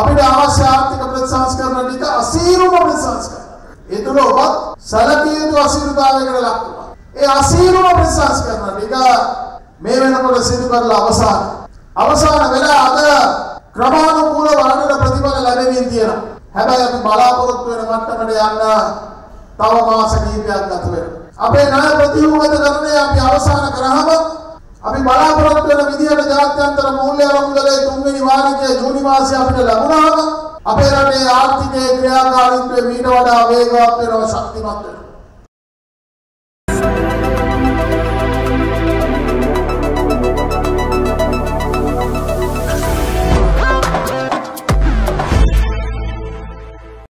අපිට අවශ්‍ය ආර්ථික ප්‍රතිසංස්කරණ ටික අසීරුම ප්‍රතිසංස්කරණ. ඒ තුල ඔබත් සැලකිය යුතු අසීරුතාවයකට ලක් වුණා. ඒ අසීරුම ප්‍රතිසංස්කරණ ටික මේ වෙනකොට සිදු කරලා අවසන්. අවසාන වෙලා අද ක්‍රමානුකූලව අරගෙන ප්‍රතිඵල ලැබෙමින් තියෙනවා. හැබැයි අපි බලාපොරොත්තු වෙන මට්ටමට යන්න තව මාස කිහිපයක් ගත වෙනවා. අපේ ණය ප්‍රතිව්‍යුහගතකරණය අපි අවසන් කරාම අපි බලාපොරොත්තු වෙන විදිහට ජාත්‍යන්තර මූල්‍ය අරමුදලේ තුන්වෙනි වාරිකයේ ජූනි මාසයේ අපිට ලැබුණාම අපේ රටේ ආර්ථිකයේ ක්‍රියාකාරීත්වය මීට වඩා වේගවත් වෙනවා ශක්තිමත් වෙනවා.